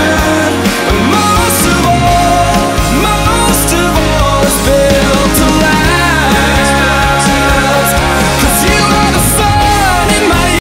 Revolution